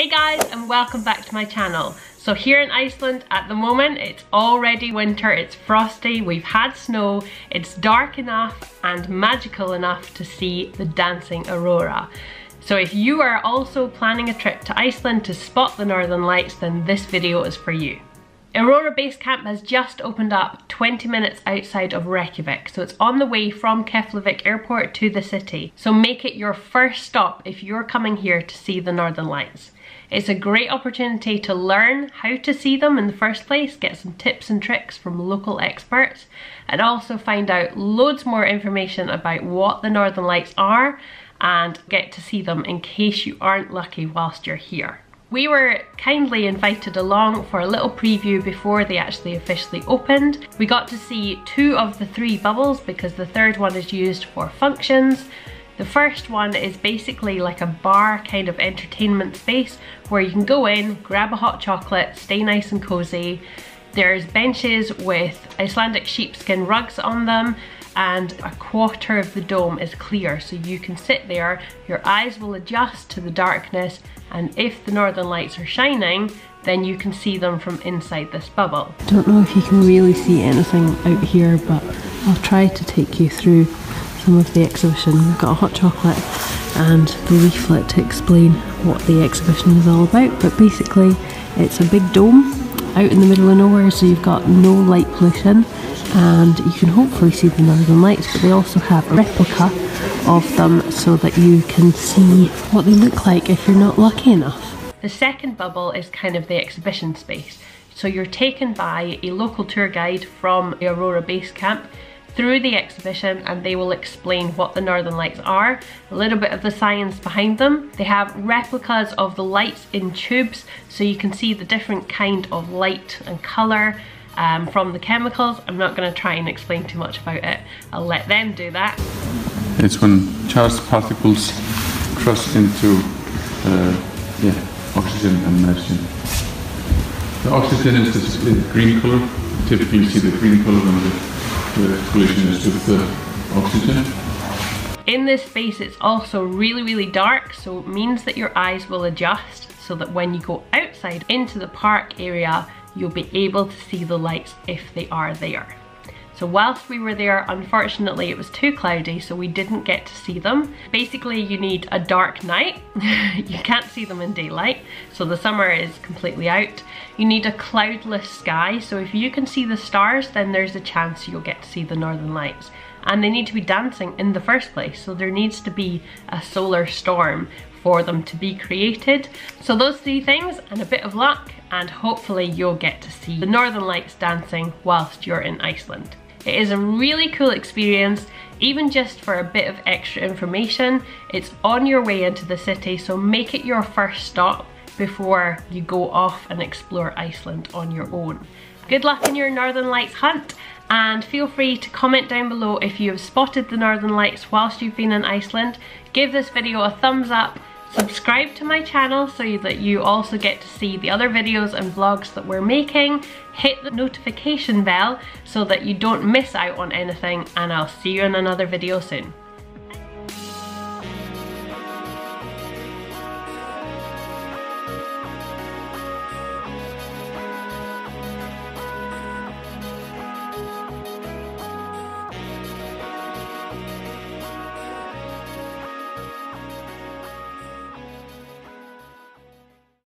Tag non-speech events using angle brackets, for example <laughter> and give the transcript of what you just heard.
Hey guys and welcome back to my channel. So here in Iceland at the moment it's already winter, it's frosty, we've had snow, it's dark enough and magical enough to see the dancing aurora. So if you are also planning a trip to Iceland to spot the northern lights then this video is for you. Aurora Base Camp has just opened up 20 minutes outside of Reykjavik, so it's on the way from Keflavik Airport to the city. So make it your first stop if you're coming here to see the Northern Lights. It's a great opportunity to learn how to see them in the first place, get some tips and tricks from local experts, and also find out loads more information about what the Northern Lights are and get to see them in case you aren't lucky whilst you're here. We were kindly invited along for a little preview before they actually officially opened. We got to see two of the three bubbles because the third one is used for functions. The first one is basically like a bar kind of entertainment space where you can go in, grab a hot chocolate, stay nice and cozy. There's benches with Icelandic sheepskin rugs on them and a quarter of the dome is clear so you can sit there, your eyes will adjust to the darkness and if the northern lights are shining then you can see them from inside this bubble. Don't know if you can really see anything out here but I'll try to take you through some of the exhibition. We've got a hot chocolate and the leaflet to explain what the exhibition is all about but basically it's a big dome out in the middle of nowhere so you've got no light pollution and you can hopefully see the northern lights but they also have a replica of them so that you can see what they look like if you're not lucky enough. The second bubble is kind of the exhibition space. So you're taken by a local tour guide from the Aurora Base Camp through the exhibition and they will explain what the Northern Lights are, a little bit of the science behind them. They have replicas of the lights in tubes so you can see the different kind of light and colour um, from the chemicals. I'm not going to try and explain too much about it. I'll let them do that. It's when charged particles cross into uh, yeah, oxygen and nitrogen. The oxygen is the green color. Typically you see the green color when the, the collision is with the oxygen. In this space it's also really really dark so it means that your eyes will adjust so that when you go outside into the park area you'll be able to see the lights if they are there. So whilst we were there, unfortunately it was too cloudy so we didn't get to see them. Basically you need a dark night. <laughs> you can't see them in daylight, so the summer is completely out. You need a cloudless sky, so if you can see the stars then there's a chance you'll get to see the northern lights and they need to be dancing in the first place so there needs to be a solar storm for them to be created. So those three things and a bit of luck and hopefully you'll get to see the Northern Lights dancing whilst you're in Iceland. It is a really cool experience, even just for a bit of extra information. It's on your way into the city, so make it your first stop before you go off and explore Iceland on your own. Good luck in your Northern Lights hunt and feel free to comment down below if you have spotted the Northern Lights whilst you've been in Iceland. Give this video a thumbs up Subscribe to my channel so that you also get to see the other videos and vlogs that we're making. Hit the notification bell so that you don't miss out on anything and I'll see you in another video soon.